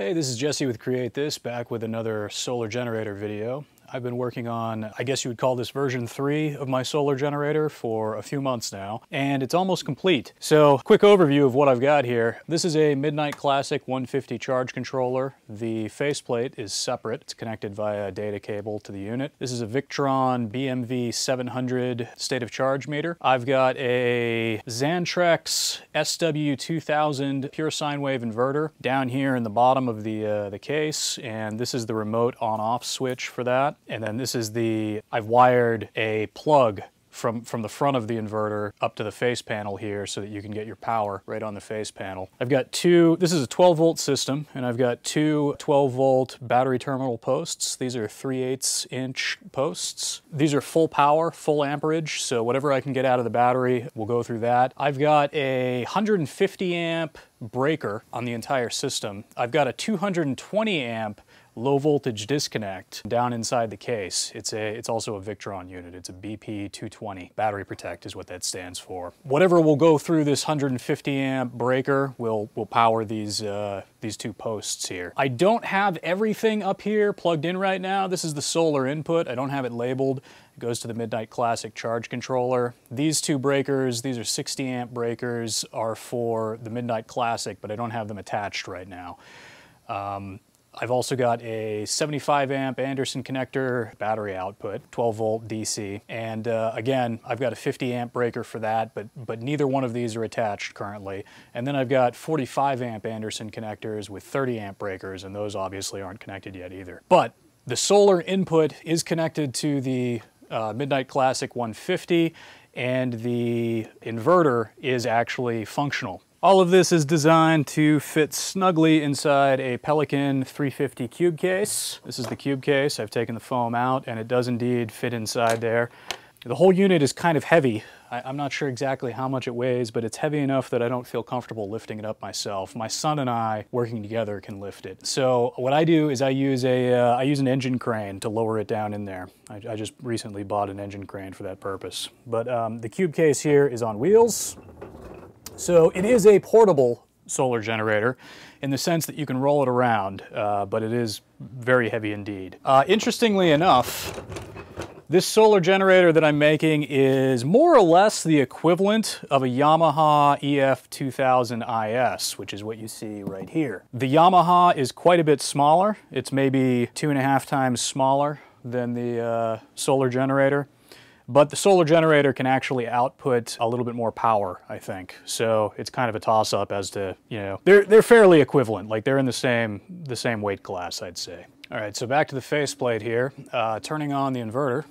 Hey, this is Jesse with Create This, back with another solar generator video. I've been working on, I guess you would call this version 3 of my solar generator for a few months now, and it's almost complete. So, quick overview of what I've got here. This is a Midnite Classic 150 charge controller. The faceplate is separate. It's connected via a data cable to the unit. This is a Victron BMV 700 state of charge meter. I've got a Xantrex SW2000 pure sine wave inverter down here in the bottom of the, uh, the case, and this is the remote on-off switch for that. And then this is the, I've wired a plug from, from the front of the inverter up to the face panel here so that you can get your power right on the face panel. I've got two, this is a 12 volt system, and I've got two 12 volt battery terminal posts. These are 3 8 inch posts. These are full power, full amperage, so whatever I can get out of the battery we'll go through that. I've got a 150 amp breaker on the entire system. I've got a 220 amp low voltage disconnect down inside the case. It's a it's also a Victron unit. It's a BP220. Battery Protect is what that stands for. Whatever will go through this 150 amp breaker will will power these uh, these two posts here. I don't have everything up here plugged in right now. This is the solar input. I don't have it labeled. It goes to the Midnite Classic charge controller. These two breakers, these are 60 amp breakers, are for the Midnite Classic, but I don't have them attached right now. Um, I've also got a 75 amp Anderson connector battery output, 12 volt DC. And uh, again, I've got a 50 amp breaker for that, but, but neither one of these are attached currently. And then I've got 45 amp Anderson connectors with 30 amp breakers, and those obviously aren't connected yet either. But the solar input is connected to the uh, Midnite Classic 150, and the inverter is actually functional. All of this is designed to fit snugly inside a Pelican 350 cube case. This is the cube case. I've taken the foam out and it does indeed fit inside there. The whole unit is kind of heavy. I, am not sure exactly how much it weighs, but it's heavy enough that I don't feel comfortable lifting it up myself. My son and I, working together, can lift it. So what I do is I use a uh, I use an engine crane to lower it down in there. I, I just recently bought an engine crane for that purpose. But um, the cube case here is on wheels. So it is a portable solar generator in the sense that you can roll it around, uh, but it is very heavy indeed. Uh, interestingly enough, this solar generator that I'm making is more or less the equivalent of a Yamaha EF2000 IS, which is what you see right here. The Yamaha is quite a bit smaller. It's maybe two and a half times smaller than the uh, solar generator. But the solar generator can actually output a little bit more power, I think. So it's kind of a toss-up as to, you know, they're, they're fairly equivalent. Like they're in the same, the same weight class, I'd say. All right, so back to the faceplate here. Uh, turning on the inverter.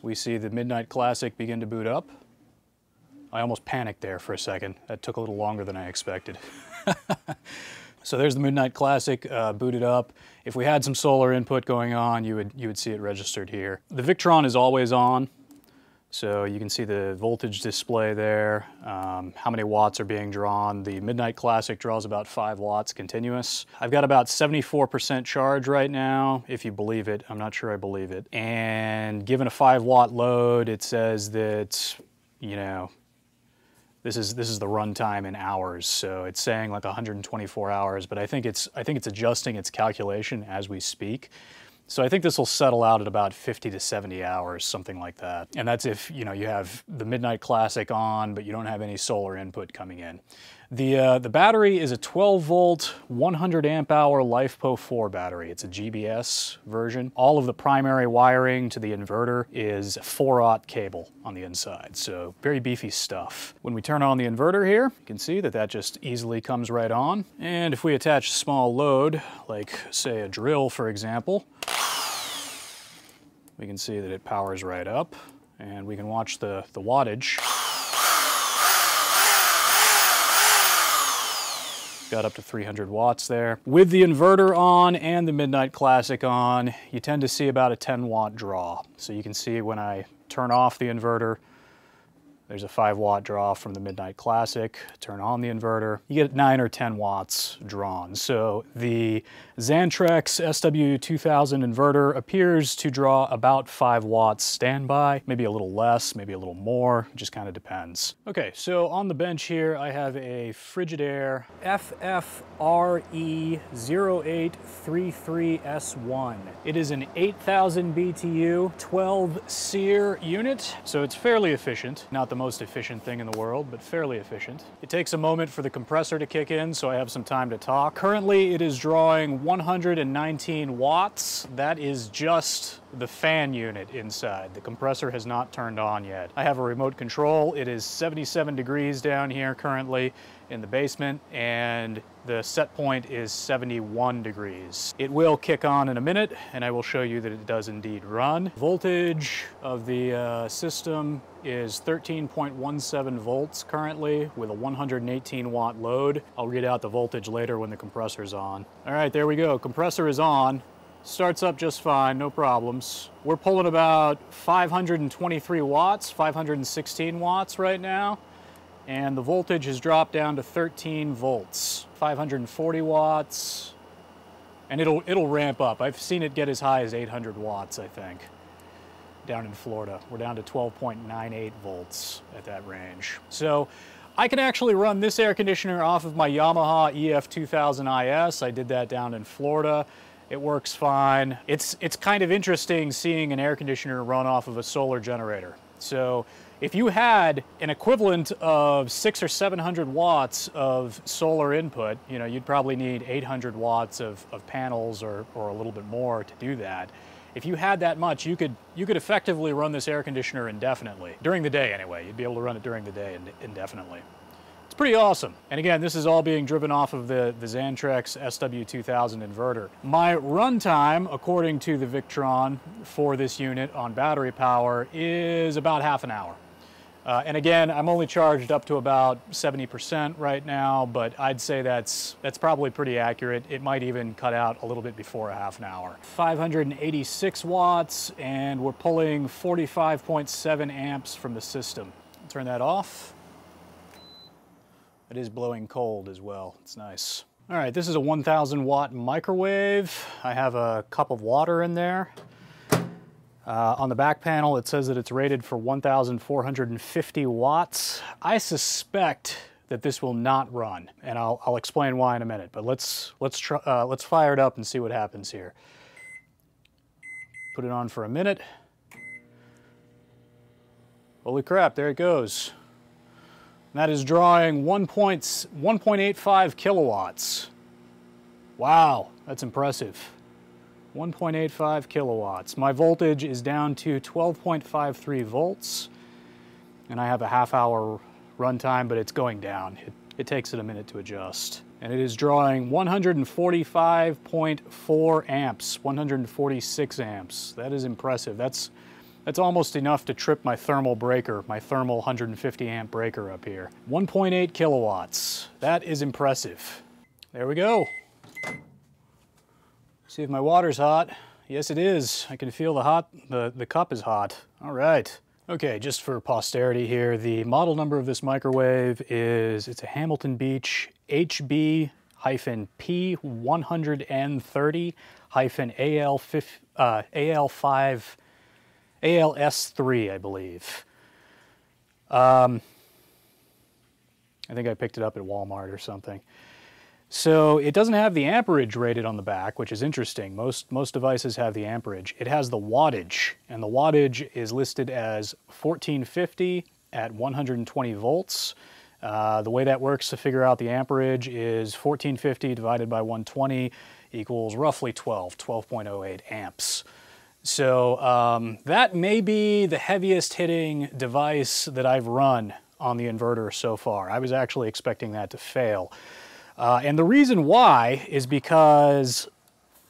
We see the Midnite Classic begin to boot up. I almost panicked there for a second. That took a little longer than I expected. So there's the Midnite Classic uh, booted up. If we had some solar input going on, you would, you would see it registered here. The Victron is always on, so you can see the voltage display there, um, how many watts are being drawn. The Midnite Classic draws about 5 watts continuous. I've got about 74% charge right now, if you believe it. I'm not sure I believe it. And given a 5 watt load, it says that, you know, this is this is the runtime in hours, so it's saying like 124 hours, but I think it's I think it's adjusting its calculation as we speak. So I think this will settle out at about 50 to 70 hours, something like that. And that's if you know you have the Midnite Classic on, but you don't have any solar input coming in. The, uh, the battery is a 12 volt, 100 amp hour LiFePO 4 battery. It's a GBS version. All of the primary wiring to the inverter is 4-aught cable on the inside, so very beefy stuff. When we turn on the inverter here, you can see that that just easily comes right on. And if we attach a small load, like say a drill for example, we can see that it powers right up and we can watch the, the wattage got up to 300 watts there. With the inverter on and the Midnite Classic on, you tend to see about a 10 watt draw. So you can see when I turn off the inverter, There's a 5 watt draw from the Midnite Classic. Turn on the inverter. You get 9 or 10 watts drawn. So the Xantrex SW2000 inverter appears to draw about 5 watts standby, maybe a little less, maybe a little more, it just kind of depends. Okay, so on the bench here I have a Frigidaire FFRE0833S1. It is an 8000 BTU 12 SEER unit, so it's fairly efficient. Not the most efficient thing in the world, but fairly efficient. It takes a moment for the compressor to kick in, so I have some time to talk. Currently, it is drawing 119 watts. That is just the fan unit inside. The compressor has not turned on yet. I have a remote control. It is 77 degrees down here currently in the basement and the set point is 71 degrees. It will kick on in a minute and I will show you that it does indeed run. Voltage of the uh, system is 13.17 volts currently with a 118 watt load. I'll read out the voltage later when the compressor is on. All right, there we go. Compressor is on. Starts up just fine, no problems. We're pulling about 523 watts, 516 watts right now, and the voltage has dropped down to 13 volts, 540 watts, and it'll, it'll ramp up. I've seen it get as high as 800 watts, I think, down in Florida. We're down to 12.98 volts at that range. So I can actually run this air conditioner off of my Yamaha EF2000IS. I did that down in Florida. It works fine. It's, it's kind of interesting seeing an air conditioner run off of a solar generator. So if you had an equivalent of six or 700 watts of solar input, you know, you'd probably need 800 watts of, of panels or, or a little bit more to do that. If you had that much, you could, you could effectively run this air conditioner indefinitely. During the day anyway, you'd be able to run it during the day indefinitely. It's pretty awesome. And again, this is all being driven off of the, the Xantrex SW2000 inverter. My runtime, according to the Victron for this unit on battery power, is about half an hour. Uh, and again, I'm only charged up to about 70% right now, but I'd say that's, that's probably pretty accurate. It might even cut out a little bit before a half an hour. 586 watts, and we're pulling 45.7 amps from the system. Turn that off. It is blowing cold as well. It's nice. All right, this is a 1000 watt microwave. I have a cup of water in there. Uh, on the back panel, it says that it's rated for 1,450 watts. I suspect that this will not run, and I'll, I'll explain why in a minute. But let's let's try, uh, let's fire it up and see what happens here. Put it on for a minute. Holy crap! There it goes. That is drawing 1.85 kilowatts. Wow, that's impressive. 1.85 kilowatts. My voltage is down to 12.53 volts, and I have a half hour runtime, but it's going down. It, it takes it a minute to adjust. And it is drawing 145.4 amps, 146 amps. That is impressive. That's that's almost enough to trip my thermal breaker, my thermal 150 amp breaker up here. 1.8 kilowatts. That is impressive. There we go. See if my water's hot. Yes, it is. I can feel the hot, the, the cup is hot. All right. Okay, just for posterity here, the model number of this microwave is, it's a Hamilton Beach HB P130 AL, uh, AL5 ALS3, I believe. Um, I think I picked it up at Walmart or something. So it doesn't have the amperage rated on the back, which is interesting. Most, most devices have the amperage. It has the wattage, and the wattage is listed as 1450 at 120 volts. Uh, the way that works to figure out the amperage is 1450 divided by 120 equals roughly 12, 12.08 amps. So um, that may be the heaviest hitting device that I've run on the inverter so far. I was actually expecting that to fail. Uh, and the reason why is because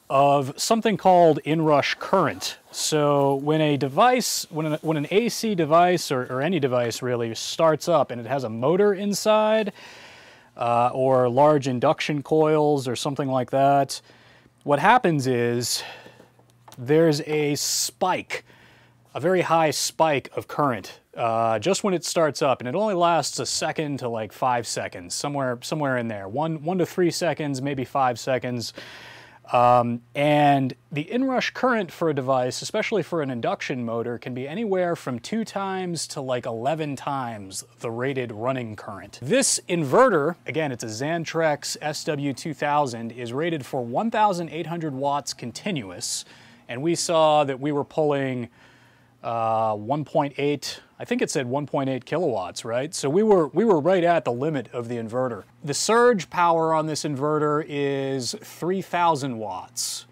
of something called inrush current. So when a device, when an, when an AC device or, or any device really starts up and it has a motor inside uh, or large induction coils or something like that, what happens is there's a spike, a very high spike of current uh, just when it starts up, and it only lasts a second to like five seconds, somewhere somewhere in there. One one to three seconds, maybe five seconds. Um, and the inrush current for a device, especially for an induction motor, can be anywhere from two times to like 11 times the rated running current. This inverter, again, it's a Xantrex SW2000, is rated for 1,800 watts continuous. And we saw that we were pulling uh, 1.8, I think it said 1.8 kilowatts, right? So we were, we were right at the limit of the inverter. The surge power on this inverter is 3,000 watts.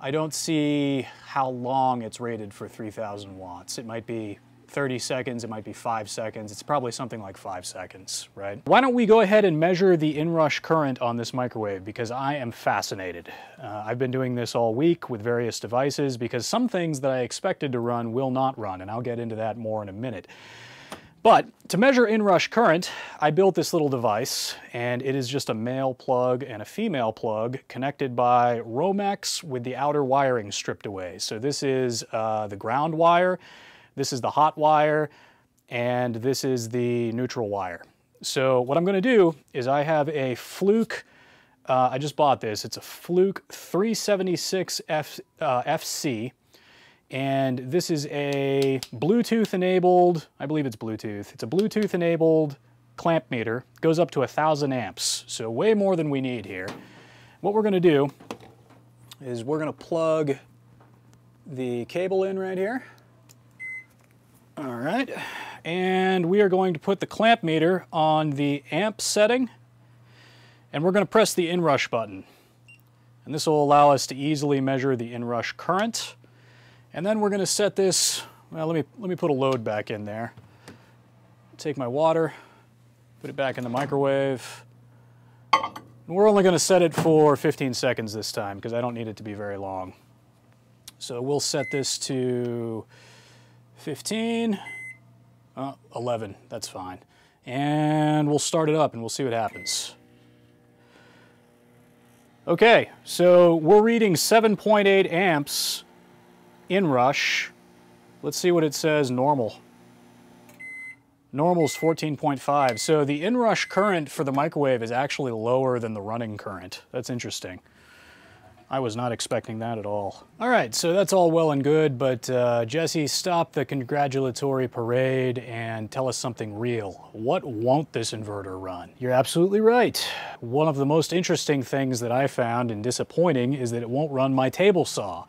I don't see how long it's rated for 3,000 watts. It might be 30 seconds, it might be five seconds. It's probably something like five seconds, right? Why don't we go ahead and measure the inrush current on this microwave because I am fascinated. Uh, I've been doing this all week with various devices because some things that I expected to run will not run, and I'll get into that more in a minute. But to measure inrush current, I built this little device, and it is just a male plug and a female plug connected by Romex with the outer wiring stripped away. So this is uh, the ground wire, this is the hot wire, and this is the neutral wire. So what I'm gonna do is I have a Fluke, uh, I just bought this, it's a Fluke 376 F, uh, FC, and this is a Bluetooth enabled, I believe it's Bluetooth, it's a Bluetooth enabled clamp meter, goes up to a thousand amps, so way more than we need here. What we're gonna do is we're gonna plug the cable in right here. All right, and we are going to put the clamp meter on the amp setting, and we're going to press the inrush button. And this will allow us to easily measure the inrush current. And then we're going to set this, well, let me, let me put a load back in there. Take my water, put it back in the microwave. And we're only going to set it for 15 seconds this time because I don't need it to be very long. So we'll set this to 15, uh, 11, that's fine. And we'll start it up and we'll see what happens. Okay, so we're reading 7.8 amps in rush. Let's see what it says normal. Normal is 14.5. So the inrush current for the microwave is actually lower than the running current. That's interesting. I was not expecting that at all. All right, so that's all well and good, but uh, Jesse, stop the congratulatory parade and tell us something real. What won't this inverter run? You're absolutely right. One of the most interesting things that I found and disappointing is that it won't run my table saw.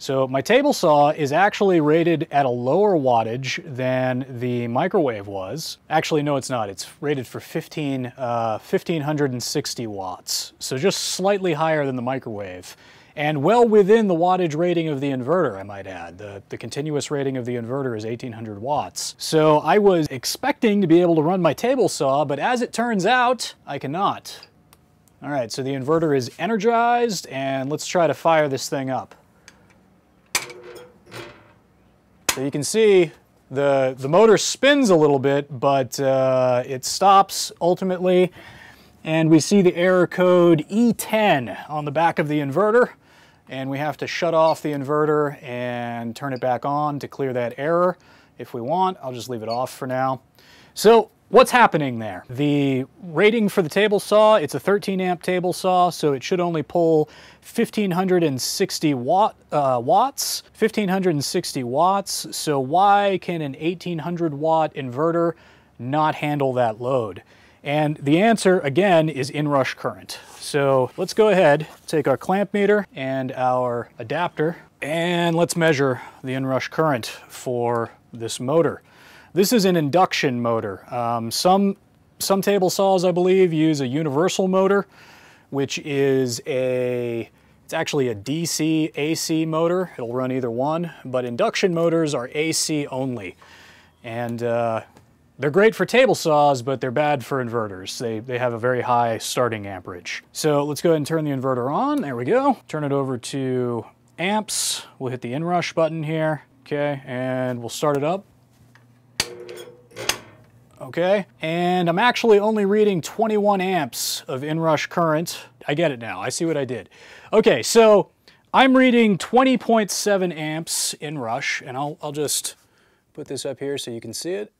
So my table saw is actually rated at a lower wattage than the microwave was. Actually, no, it's not. It's rated for 15, uh, 1560 watts. So just slightly higher than the microwave. And well within the wattage rating of the inverter, I might add. The, the continuous rating of the inverter is 1800 watts. So I was expecting to be able to run my table saw, but as it turns out, I cannot. All right, so the inverter is energized, and let's try to fire this thing up. So you can see the, the motor spins a little bit, but uh, it stops ultimately. And we see the error code E10 on the back of the inverter. And we have to shut off the inverter and turn it back on to clear that error if we want. I'll just leave it off for now. So What's happening there? The rating for the table saw, it's a 13 amp table saw, so it should only pull 1560 watt, uh, watts, 1560 watts. So why can an 1800 watt inverter not handle that load? And the answer, again, is inrush current. So let's go ahead, take our clamp meter and our adapter, and let's measure the inrush current for this motor. This is an induction motor. Um, some, some table saws, I believe, use a universal motor, which is a, it's actually a DC AC motor. It'll run either one, but induction motors are AC only. And uh, they're great for table saws, but they're bad for inverters. They, they have a very high starting amperage. So let's go ahead and turn the inverter on. There we go. Turn it over to amps. We'll hit the inrush button here. Okay, and we'll start it up okay? And I'm actually only reading 21 amps of inrush current. I get it now, I see what I did. Okay, so I'm reading 20.7 amps inrush, and I'll, I'll just put this up here so you can see it.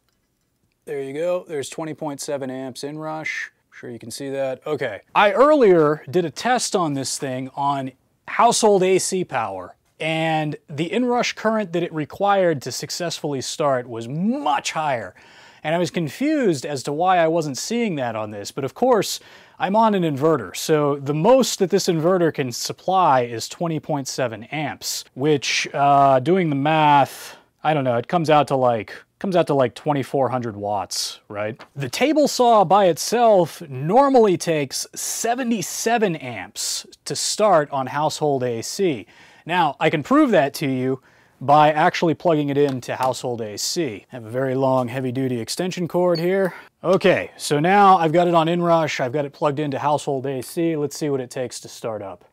There you go. There's 20.7 amps in rush. Sure you can see that. Okay. I earlier did a test on this thing on household AC power and the inrush current that it required to successfully start was much higher. And I was confused as to why I wasn't seeing that on this, but of course, I'm on an inverter, so the most that this inverter can supply is 20.7 amps, which, uh, doing the math, I don't know, it comes out to like comes out to like 2400 watts, right? The table saw by itself normally takes 77 amps to start on household AC. Now, I can prove that to you by actually plugging it into household AC. I have a very long heavy duty extension cord here. Okay, so now I've got it on inrush, I've got it plugged into household AC. Let's see what it takes to start up.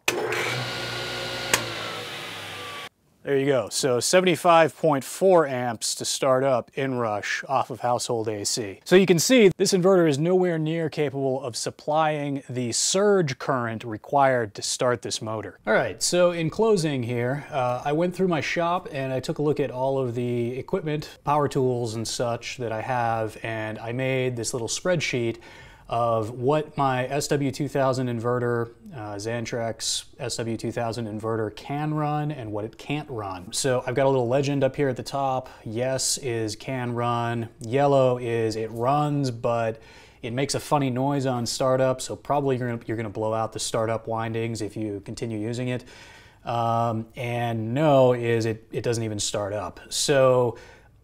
There you go. So 75.4 amps to start up inrush off of household AC. So you can see this inverter is nowhere near capable of supplying the surge current required to start this motor. All right, so in closing here, uh, I went through my shop and I took a look at all of the equipment, power tools and such that I have, and I made this little spreadsheet of what my SW2000 inverter, uh, Xantrex SW2000 inverter can run and what it can't run. So I've got a little legend up here at the top. Yes is can run. Yellow is it runs, but it makes a funny noise on startup, so probably you're gonna, you're gonna blow out the startup windings if you continue using it. Um, and no is it, it doesn't even start up. So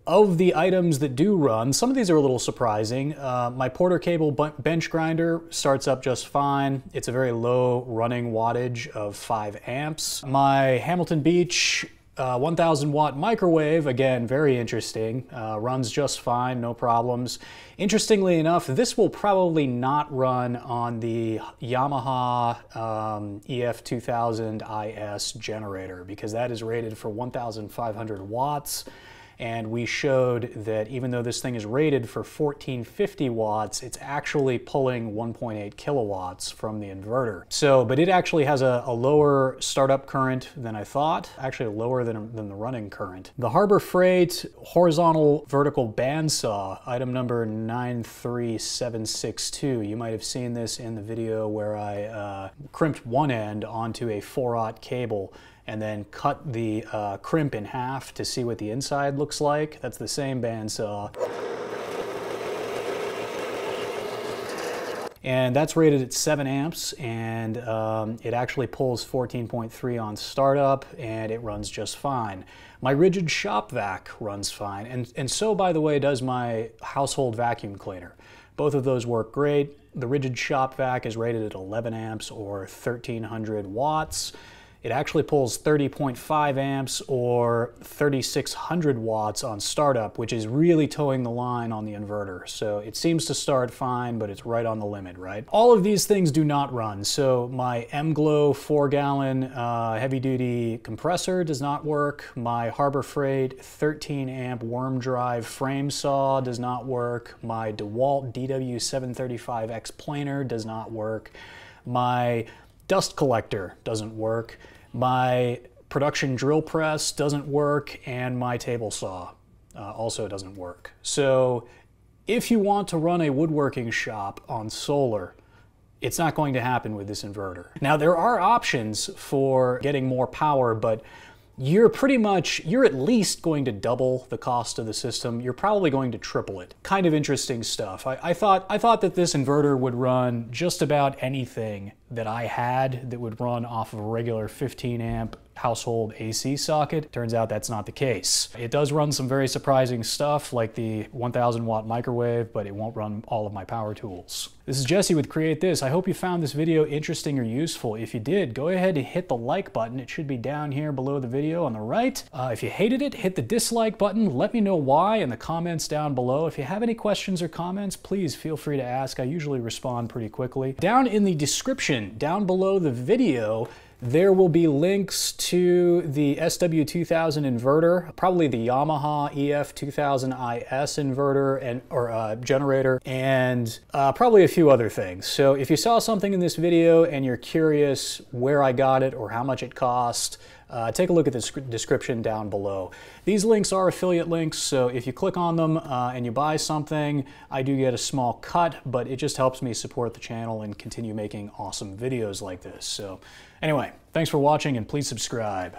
of the items that do run, some of these are a little surprising. Uh, my Porter cable bench grinder starts up just fine. It's a very low running wattage of 5 amps. My Hamilton Beach uh, 1000 watt microwave, again, very interesting, uh, runs just fine, no problems. Interestingly enough, this will probably not run on the Yamaha um, EF2000 IS generator because that is rated for 1500 watts and we showed that even though this thing is rated for 1450 watts, it's actually pulling 1.8 kilowatts from the inverter. So, but it actually has a, a lower startup current than I thought, actually lower than, than the running current. The Harbor Freight horizontal vertical bandsaw, item number 93762. You might have seen this in the video where I uh, crimped one end onto a 4-aught cable and then cut the uh, crimp in half to see what the inside looks like. That's the same bandsaw. And that's rated at 7 amps, and um, it actually pulls 14.3 on startup, and it runs just fine. My Ridgid shop vac runs fine, and, and so, by the way, does my household vacuum cleaner. Both of those work great. The Ridgid shop vac is rated at 11 amps or 1300 watts. It actually pulls 30.5 amps or 3600 watts on startup, which is really toeing the line on the inverter. So it seems to start fine, but it's right on the limit, right? All of these things do not run. So my Emglo 4 gallon uh, heavy duty compressor does not work. My Harbor Freight 13 amp worm drive frame saw does not work. My DeWalt DW735X planer does not work. My dust collector doesn't work my production drill press doesn't work, and my table saw uh, also doesn't work. So if you want to run a woodworking shop on solar, it's not going to happen with this inverter. Now there are options for getting more power, but you're pretty much, you're at least going to double the cost of the system. You're probably going to triple it. Kind of interesting stuff. I, I, thought, I thought that this inverter would run just about anything that I had that would run off of a regular 15 amp household AC socket. Turns out that's not the case. It does run some very surprising stuff like the 1000 watt microwave, but it won't run all of my power tools. This is Jesse with Create This. I hope you found this video interesting or useful. If you did, go ahead and hit the like button. It should be down here below the video on the right. Uh, if you hated it, hit the dislike button. Let me know why in the comments down below. If you have any questions or comments, please feel free to ask. I usually respond pretty quickly. Down in the description, down below the video, there will be links to the SW2000 inverter, probably the Yamaha EF2000IS inverter and or uh, generator, and uh, probably a few other things. So if you saw something in this video and you're curious where I got it or how much it cost, uh, take a look at the description down below. These links are affiliate links, so if you click on them uh, and you buy something, I do get a small cut, but it just helps me support the channel and continue making awesome videos like this. So anyway, thanks for watching and please subscribe.